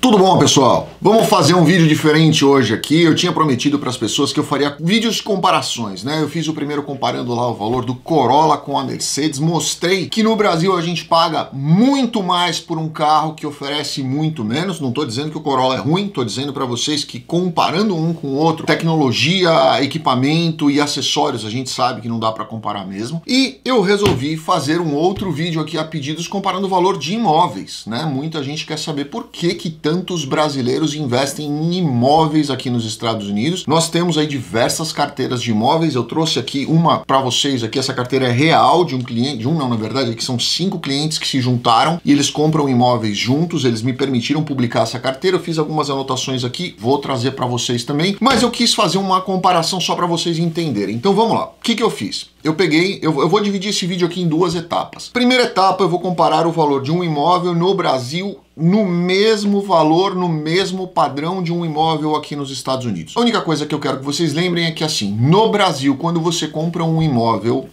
Tudo bom, pessoal? Vamos fazer um vídeo diferente hoje aqui. Eu tinha prometido para as pessoas que eu faria vídeos de comparações, né? Eu fiz o primeiro comparando lá o valor do Corolla com a Mercedes, mostrei que no Brasil a gente paga muito mais por um carro que oferece muito menos. Não estou dizendo que o Corolla é ruim, estou dizendo para vocês que comparando um com o outro, tecnologia, equipamento e acessórios, a gente sabe que não dá para comparar mesmo. E eu resolvi fazer um outro vídeo aqui a pedidos comparando o valor de imóveis, né? Muita gente quer saber por que que tantos brasileiros investem em imóveis aqui nos Estados Unidos. Nós temos aí diversas carteiras de imóveis. Eu trouxe aqui uma para vocês aqui. Essa carteira é real de um cliente, de um não, na verdade, aqui são cinco clientes que se juntaram e eles compram imóveis juntos. Eles me permitiram publicar essa carteira. Eu fiz algumas anotações aqui, vou trazer para vocês também. Mas eu quis fazer uma comparação só para vocês entenderem. Então vamos lá. O que, que eu fiz? Eu peguei, eu, eu, vou dividir esse vídeo aqui em duas etapas. Primeira etapa, eu vou comparar o valor de um imóvel no Brasil no mesmo valor, no mesmo padrão de um imóvel aqui nos Estados Unidos. A única coisa que eu quero que vocês lembrem é que assim, no Brasil, quando você compra um imóvel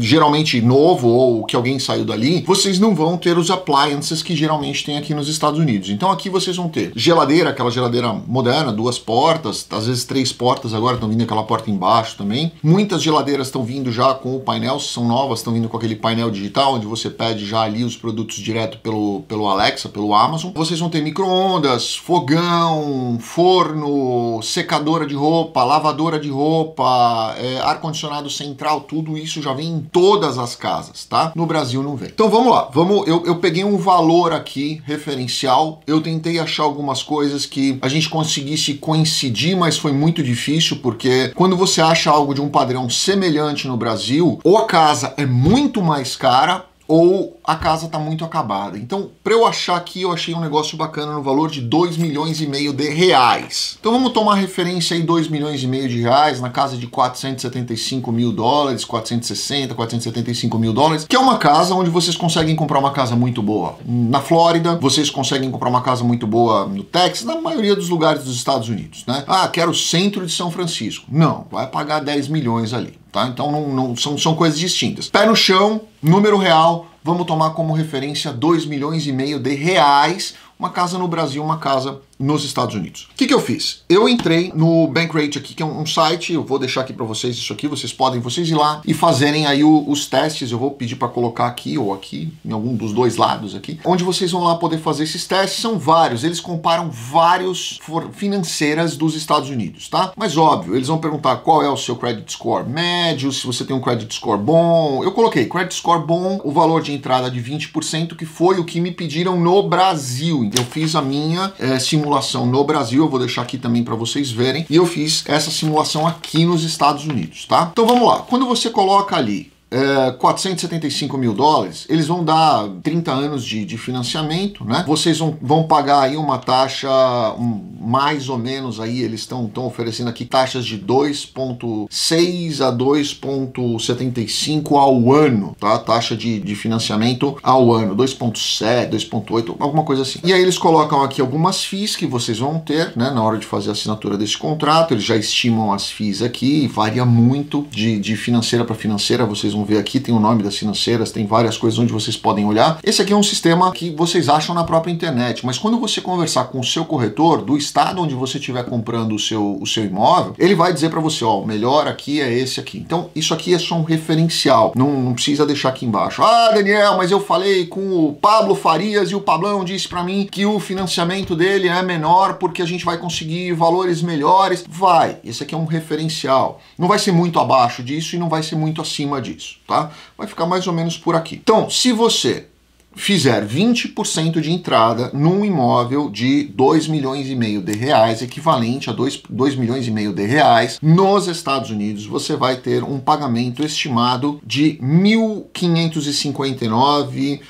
geralmente novo ou que alguém saiu dali, vocês não vão ter os appliances que geralmente tem aqui nos Estados Unidos. Então aqui vocês vão ter geladeira, aquela geladeira moderna, duas portas, às vezes três portas agora estão vindo aquela porta embaixo também. Muitas geladeiras estão vindo já com o painel, são novas, estão vindo com aquele painel digital onde você pede já ali os produtos direto pelo, pelo Alexa, pelo Amazon. Vocês vão ter micro-ondas, fogão, forno, secadora de roupa, lavadora de roupa, é, ar-condicionado central central, tudo isso já vem em todas as casas, tá? No Brasil não vem. Então vamos lá, vamos. Eu, eu peguei um valor aqui referencial. Eu tentei achar algumas coisas que a gente conseguisse coincidir, mas foi muito difícil porque quando você acha algo de um padrão semelhante no Brasil, ou a casa é muito mais cara ou a casa está muito acabada. Então, para eu achar aqui, eu achei um negócio bacana no valor de 2 milhões e meio de reais. Então vamos tomar referência aí 2 milhões e meio de reais na casa de 475 mil dólares, 460, 475 mil dólares, que é uma casa onde vocês conseguem comprar uma casa muito boa. Na Flórida, vocês conseguem comprar uma casa muito boa no Texas, na maioria dos lugares dos Estados Unidos, né? Ah, quero o centro de São Francisco. Não, vai pagar 10 milhões ali. Tá? Então não, não, são, são coisas distintas. Pé no chão, número real, vamos tomar como referência 2 milhões e meio de reais, uma casa no Brasil, uma casa nos Estados Unidos. O que, que eu fiz? Eu entrei no Bankrate aqui, que é um site, eu vou deixar aqui para vocês isso aqui, vocês podem vocês ir lá e fazerem aí o, os testes, eu vou pedir para colocar aqui ou aqui, em algum dos dois lados aqui, onde vocês vão lá poder fazer esses testes, são vários, eles comparam vários financeiras dos Estados Unidos, tá? Mas óbvio, eles vão perguntar qual é o seu credit score médio, se você tem um credit score bom, eu coloquei credit score bom, o valor de entrada de 20%, que foi o que me pediram no Brasil, eu fiz a minha é, simulação simulação no Brasil, eu vou deixar aqui também para vocês verem, e eu fiz essa simulação aqui nos Estados Unidos, tá? Então vamos lá, quando você coloca ali é, 475 mil dólares, eles vão dar 30 anos de, de financiamento, né? Vocês vão, vão pagar aí uma taxa um, mais ou menos aí, eles estão oferecendo aqui taxas de 2,6 a 2,75 ao ano, tá? Taxa de, de financiamento ao ano, 2,7, 2,8, alguma coisa assim. E aí eles colocam aqui algumas FIIs que vocês vão ter, né? Na hora de fazer a assinatura desse contrato, eles já estimam as FIIs aqui, varia muito de, de financeira para financeira, vocês vão vão ver aqui, tem o nome das financeiras, tem várias coisas onde vocês podem olhar. Esse aqui é um sistema que vocês acham na própria internet, mas quando você conversar com o seu corretor do estado onde você estiver comprando o seu, o seu imóvel, ele vai dizer para você, ó, o melhor aqui é esse aqui. Então, isso aqui é só um referencial, não, não precisa deixar aqui embaixo. Ah, Daniel, mas eu falei com o Pablo Farias e o Pablão disse para mim que o financiamento dele é menor porque a gente vai conseguir valores melhores. Vai, esse aqui é um referencial. Não vai ser muito abaixo disso e não vai ser muito acima disso tá? Vai ficar mais ou menos por aqui. Então, se você fizer 20% de entrada num imóvel de 2 milhões e meio de reais, equivalente a 2, 2 milhões e meio de reais, nos Estados Unidos você vai ter um pagamento estimado de 1.559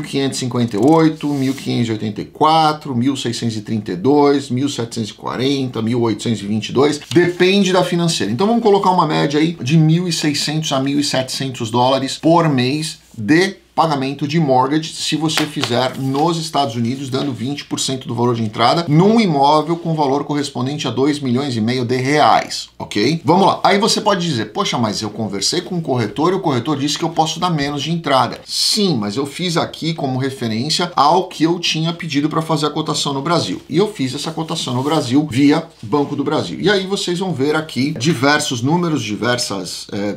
1558, 1584, 1632, 1740, 1822, depende da financeira. Então vamos colocar uma média aí de 1.600 a 1.700 dólares por mês de pagamento de mortgage se você fizer nos Estados Unidos, dando 20% do valor de entrada num imóvel com valor correspondente a 2 milhões e meio de reais, ok? Vamos lá. Aí você pode dizer, poxa, mas eu conversei com o corretor e o corretor disse que eu posso dar menos de entrada. Sim, mas eu fiz aqui como referência ao que eu tinha pedido para fazer a cotação no Brasil. E eu fiz essa cotação no Brasil via Banco do Brasil. E aí vocês vão ver aqui diversos números, diversas é,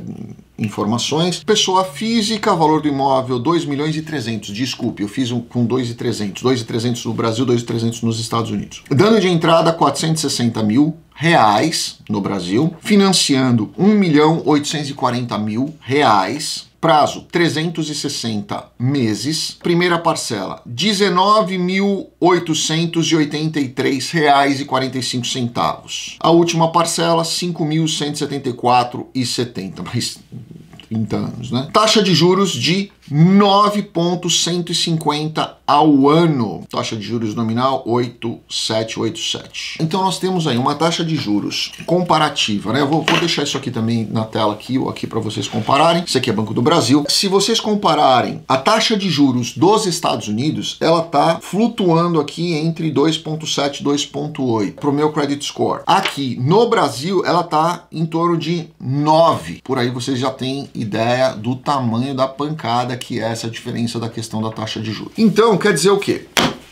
informações. Pessoa física, valor do imóvel 2 milhões e 300. Desculpe, eu fiz um com 2 e 300. 2 e 300 no Brasil, 2 e 300 nos Estados Unidos. Dano de entrada 460 mil reais no Brasil, financiando 1 milhão 840 mil reais Prazo 360 meses. Primeira parcela R$ 19.883,45. A última parcela R$ 5.174,70. Mas 30 anos, né? Taxa de juros de 9,150 ao ano. Taxa de juros nominal 8,787. Então nós temos aí uma taxa de juros comparativa, né? Eu vou, vou deixar isso aqui também na tela aqui ou aqui para vocês compararem. Isso aqui é Banco do Brasil. Se vocês compararem a taxa de juros dos Estados Unidos, ela tá flutuando aqui entre 2,7 e 2,8 para o meu credit score. Aqui no Brasil, ela tá em torno de 9. Por aí vocês já têm ideia do tamanho da pancada que é essa diferença da questão da taxa de juros. Então, quer dizer o quê?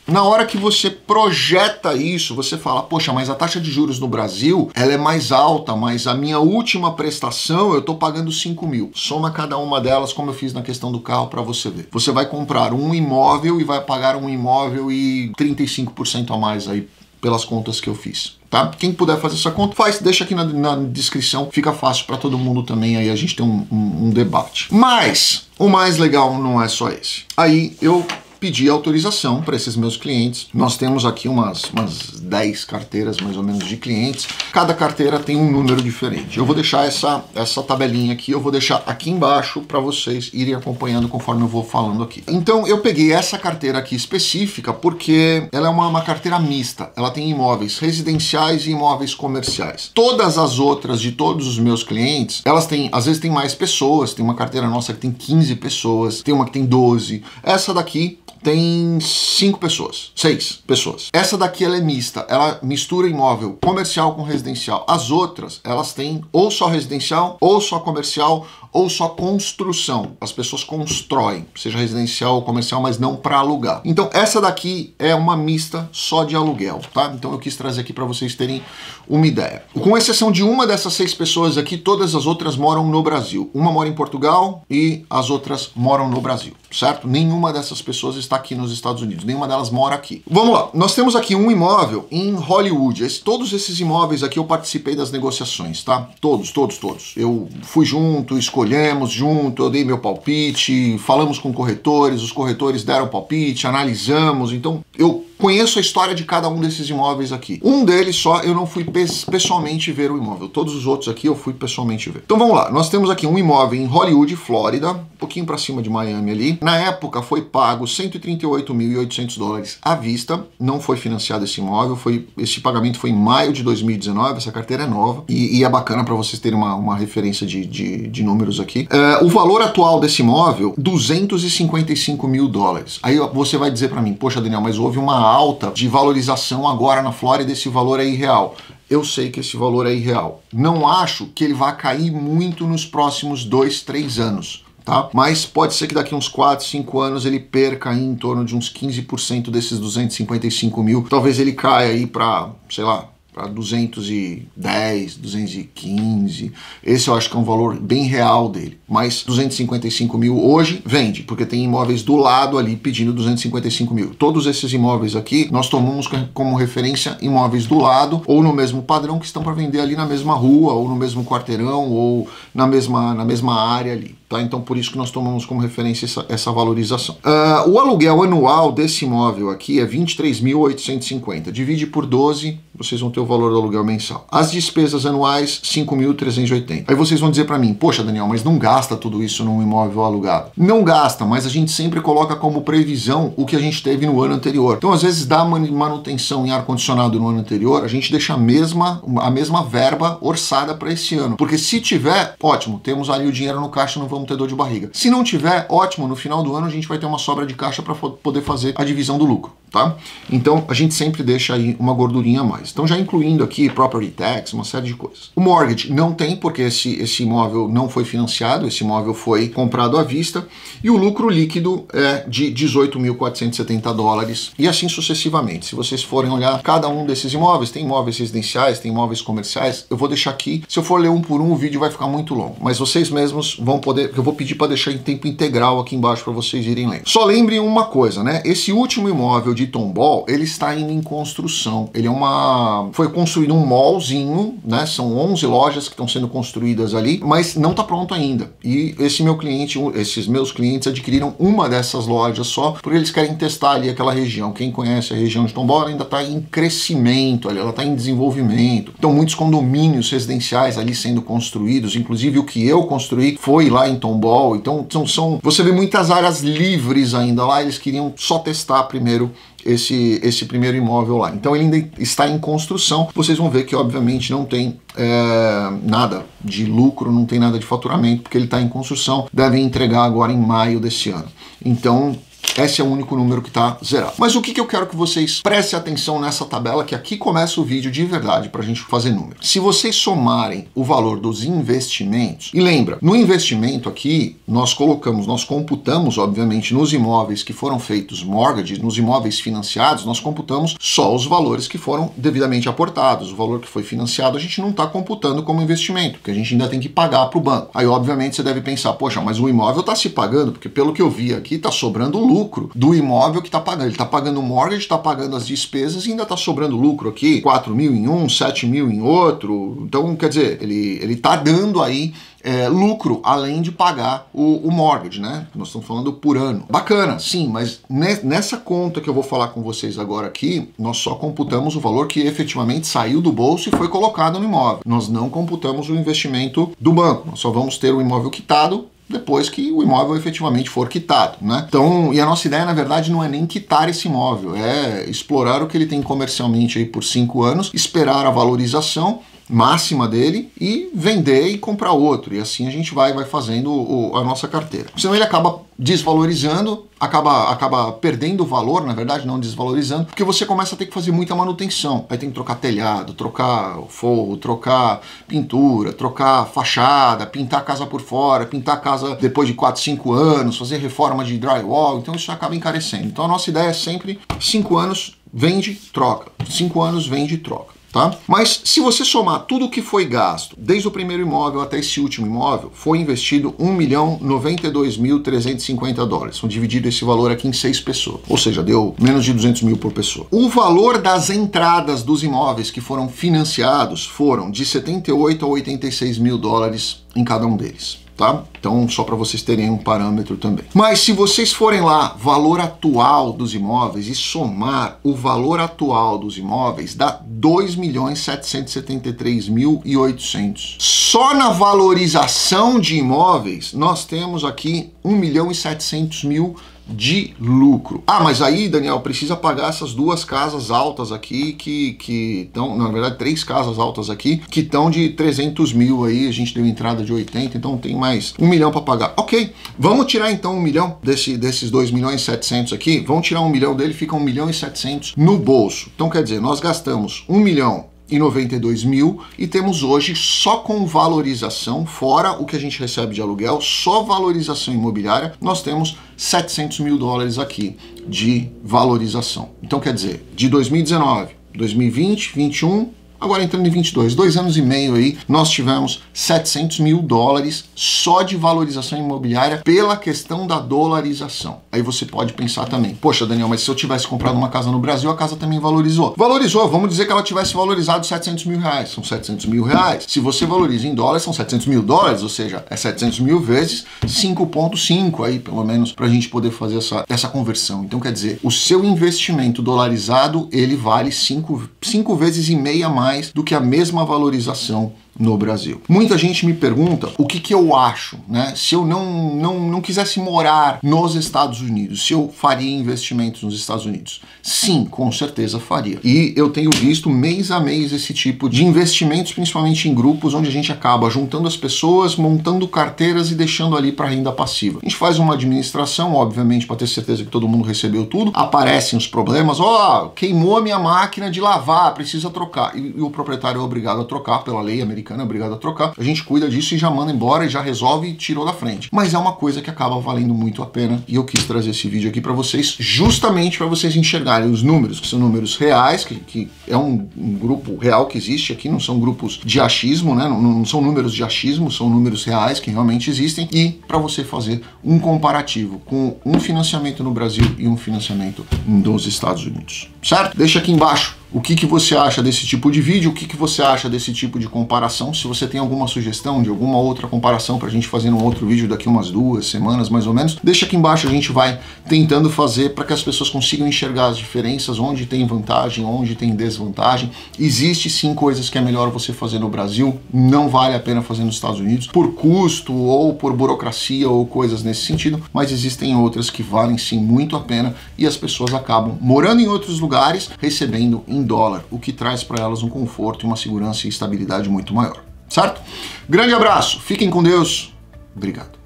Na hora que você projeta isso, você fala, poxa, mas a taxa de juros no Brasil ela é mais alta, mas a minha última prestação eu estou pagando 5 mil. Soma cada uma delas, como eu fiz na questão do carro, para você ver. Você vai comprar um imóvel e vai pagar um imóvel e 35% a mais aí pelas contas que eu fiz. Tá? Quem puder fazer essa conta, faz, deixa aqui na, na descrição, fica fácil para todo mundo também, aí a gente tem um, um, um debate. Mas o mais legal não é só esse. Aí eu pedir autorização para esses meus clientes. Nós temos aqui umas, umas 10 carteiras mais ou menos de clientes. Cada carteira tem um número diferente. Eu vou deixar essa, essa tabelinha aqui, eu vou deixar aqui embaixo para vocês irem acompanhando conforme eu vou falando aqui. Então eu peguei essa carteira aqui específica porque ela é uma, uma carteira mista. Ela tem imóveis residenciais e imóveis comerciais. Todas as outras de todos os meus clientes, elas têm, às vezes tem mais pessoas. Tem uma carteira nossa que tem 15 pessoas, tem uma que tem 12. Essa daqui tem cinco pessoas, seis pessoas. Essa daqui ela é mista, ela mistura imóvel comercial com residencial. As outras, elas têm ou só residencial, ou só comercial, ou só construção. As pessoas constroem, seja residencial ou comercial, mas não para alugar. Então essa daqui é uma mista só de aluguel, tá? Então eu quis trazer aqui para vocês terem uma ideia. Com exceção de uma dessas seis pessoas aqui, todas as outras moram no Brasil. Uma mora em Portugal e as outras moram no Brasil, certo? Nenhuma dessas pessoas está aqui nos Estados Unidos, nenhuma delas mora aqui. Vamos lá, nós temos aqui um imóvel em Hollywood. Todos esses imóveis aqui eu participei das negociações, tá? Todos, todos, todos. Eu fui junto, escolhi escolhemos junto, eu dei meu palpite, falamos com corretores, os corretores deram palpite, analisamos. Então, eu conheço a história de cada um desses imóveis aqui. Um deles só eu não fui pessoalmente ver o imóvel. Todos os outros aqui eu fui pessoalmente ver. Então vamos lá. Nós temos aqui um imóvel em Hollywood, Flórida, um pouquinho para cima de Miami ali. Na época foi pago 138.800 dólares à vista. Não foi financiado esse imóvel. Foi esse pagamento foi em maio de 2019. Essa carteira é nova e, e é bacana para vocês terem uma, uma referência de, de, de números aqui. Uh, o valor atual desse imóvel 255 mil dólares. Aí você vai dizer para mim, poxa Daniel, mas houve uma alta de valorização agora na Flórida, esse valor é irreal. Eu sei que esse valor é irreal. Não acho que ele vá cair muito nos próximos dois, três anos. Tá? Mas pode ser que daqui uns 4, 5 anos ele perca aí em torno de uns 15% desses 255 mil. Talvez ele caia aí para, sei lá, para 210, 215. Esse eu acho que é um valor bem real dele. Mas 255 mil hoje vende, porque tem imóveis do lado ali pedindo 255 mil. Todos esses imóveis aqui nós tomamos como referência imóveis do lado ou no mesmo padrão que estão para vender ali na mesma rua ou no mesmo quarteirão ou na mesma, na mesma área ali. Tá? Então por isso que nós tomamos como referência essa, essa valorização. Uh, o aluguel anual desse imóvel aqui é 23.850. Divide por 12, vocês vão ter o valor do aluguel mensal. As despesas anuais, 5.380. Aí vocês vão dizer para mim, poxa Daniel, mas não gasta tudo isso num imóvel alugado. Não gasta, mas a gente sempre coloca como previsão o que a gente teve no ano anterior. Então às vezes dá manutenção em ar-condicionado no ano anterior, a gente deixa a mesma, a mesma verba orçada para esse ano. Porque se tiver, ótimo, temos ali o dinheiro no caixa, não vamos vamos ter dor de barriga. Se não tiver, ótimo, no final do ano a gente vai ter uma sobra de caixa para poder fazer a divisão do lucro tá? Então a gente sempre deixa aí uma gordurinha a mais. Então já incluindo aqui property tax, uma série de coisas. O mortgage não tem porque esse, esse imóvel não foi financiado, esse imóvel foi comprado à vista e o lucro líquido é de 18.470 dólares e assim sucessivamente. Se vocês forem olhar cada um desses imóveis, tem imóveis residenciais, tem imóveis comerciais, eu vou deixar aqui. Se eu for ler um por um, o vídeo vai ficar muito longo, mas vocês mesmos vão poder, eu vou pedir para deixar em tempo integral aqui embaixo para vocês irem lendo. Só lembrem uma coisa, né? Esse último imóvel de de Tombol, ele está ainda em construção. Ele é uma... foi construído um mallzinho, né? São 11 lojas que estão sendo construídas ali, mas não está pronto ainda. E esse meu cliente, esses meus clientes adquiriram uma dessas lojas só, porque eles querem testar ali aquela região. Quem conhece a região de Tombol ainda está em crescimento, ela está em desenvolvimento. Então muitos condomínios residenciais ali sendo construídos, inclusive o que eu construí foi lá em Tombol. Então são, são você vê muitas áreas livres ainda lá, eles queriam só testar primeiro esse, esse primeiro imóvel lá. Então ele ainda está em construção. Vocês vão ver que, obviamente, não tem é, nada de lucro, não tem nada de faturamento, porque ele está em construção. Devem entregar agora em maio desse ano. Então, esse é o único número que está zerado. Mas o que, que eu quero que vocês prestem atenção nessa tabela, que aqui começa o vídeo de verdade para a gente fazer número. Se vocês somarem o valor dos investimentos, e lembra, no investimento aqui, nós colocamos, nós computamos, obviamente, nos imóveis que foram feitos mortgage, nos imóveis financiados, nós computamos só os valores que foram devidamente aportados. O valor que foi financiado a gente não está computando como investimento, porque a gente ainda tem que pagar para o banco. Aí, obviamente, você deve pensar, poxa, mas o imóvel está se pagando, porque pelo que eu vi aqui, está sobrando lucro lucro do imóvel que está pagando. Ele está pagando o mortgage, está pagando as despesas e ainda está sobrando lucro aqui, 4 mil em um, 7 mil em outro. Então, quer dizer, ele está dando aí é, lucro, além de pagar o, o mortgage, né? Nós estamos falando por ano. Bacana, sim, mas nessa conta que eu vou falar com vocês agora aqui, nós só computamos o valor que efetivamente saiu do bolso e foi colocado no imóvel. Nós não computamos o investimento do banco. Nós só vamos ter o imóvel quitado depois que o imóvel efetivamente for quitado, né? Então, e a nossa ideia, na verdade, não é nem quitar esse imóvel, é explorar o que ele tem comercialmente aí por cinco anos, esperar a valorização máxima dele e vender e comprar outro. E assim a gente vai, vai fazendo o, a nossa carteira. Senão ele acaba desvalorizando, acaba, acaba perdendo valor, na verdade, não desvalorizando, porque você começa a ter que fazer muita manutenção. Aí tem que trocar telhado, trocar forro, trocar pintura, trocar fachada, pintar a casa por fora, pintar a casa depois de 4, 5 anos, fazer reforma de drywall, então isso acaba encarecendo. Então a nossa ideia é sempre 5 anos, vende, troca. 5 anos, vende, troca tá? Mas se você somar tudo o que foi gasto, desde o primeiro imóvel até esse último imóvel, foi investido 1 milhão 92.350 dólares. Vamos dividir esse valor aqui em seis pessoas, ou seja, deu menos de 200 mil por pessoa. O valor das entradas dos imóveis que foram financiados foram de 78 a 86 mil dólares em cada um deles tá? Então, só para vocês terem um parâmetro também. Mas se vocês forem lá, valor atual dos imóveis e somar o valor atual dos imóveis, dá 2.773.800. Só na valorização de imóveis, nós temos aqui 1 milhão e 700 mil de lucro. Ah, mas aí, Daniel, precisa pagar essas duas casas altas aqui que estão, na verdade, três casas altas aqui que estão de 300 mil aí, a gente deu entrada de 80, então tem mais um milhão para pagar. Ok, vamos tirar então um milhão desse, desses 2 milhões e 700 aqui, vamos tirar um milhão dele, fica um milhão e 700 no bolso. Então quer dizer, nós gastamos um milhão e 92 mil e temos hoje só com valorização, fora o que a gente recebe de aluguel, só valorização imobiliária, nós temos 700 mil dólares aqui de valorização. Então quer dizer, de 2019, 2020, 21 Agora entrando em 22, dois anos e meio aí, nós tivemos 700 mil dólares só de valorização imobiliária pela questão da dolarização. Aí você pode pensar também, poxa Daniel, mas se eu tivesse comprado uma casa no Brasil, a casa também valorizou. Valorizou, vamos dizer que ela tivesse valorizado 700 mil reais, são 700 mil reais. Se você valoriza em dólares, são 700 mil dólares, ou seja, é 700 mil vezes 5.5 aí, pelo menos, para a gente poder fazer essa, essa conversão. Então quer dizer, o seu investimento dolarizado, ele vale 5 vezes e meia mais mais do que a mesma valorização no Brasil. Muita gente me pergunta o que, que eu acho, né? Se eu não, não, não quisesse morar nos Estados Unidos, se eu faria investimentos nos Estados Unidos. Sim, com certeza faria. E eu tenho visto mês a mês esse tipo de investimentos, principalmente em grupos onde a gente acaba juntando as pessoas, montando carteiras e deixando ali para renda passiva. A gente faz uma administração, obviamente, para ter certeza que todo mundo recebeu tudo. Aparecem os problemas, ó, oh, queimou a minha máquina de lavar, precisa trocar. E, e o proprietário é obrigado a trocar pela lei americana, é obrigado a trocar. A gente cuida disso e já manda embora e já resolve e tirou da frente. Mas é uma coisa que acaba valendo muito a pena e eu quis trazer esse vídeo aqui para vocês, justamente para vocês enxergarem os números, que são números reais, que, que é um, um, grupo real que existe aqui, não são grupos de achismo, né? Não, não são números de achismo, são números reais que realmente existem e para você fazer um comparativo com um financiamento no Brasil e um financiamento nos Estados Unidos. Certo? Deixa aqui embaixo o que, que você acha desse tipo de vídeo, o que, que você acha desse tipo de comparação. Se você tem alguma sugestão de alguma outra comparação para a gente fazer um outro vídeo daqui umas duas semanas mais ou menos, deixa aqui embaixo, a gente vai tentando fazer para que as pessoas consigam enxergar as diferenças, onde tem vantagem, onde tem desvantagem. Existe sim coisas que é melhor você fazer no Brasil, não vale a pena fazer nos Estados Unidos, por custo ou por burocracia ou coisas nesse sentido, mas existem outras que valem sim muito a pena e as pessoas acabam morando em outros lugares, recebendo em dólar, o que traz para elas um conforto uma segurança e estabilidade muito maior. Certo? Grande abraço, fiquem com Deus, obrigado.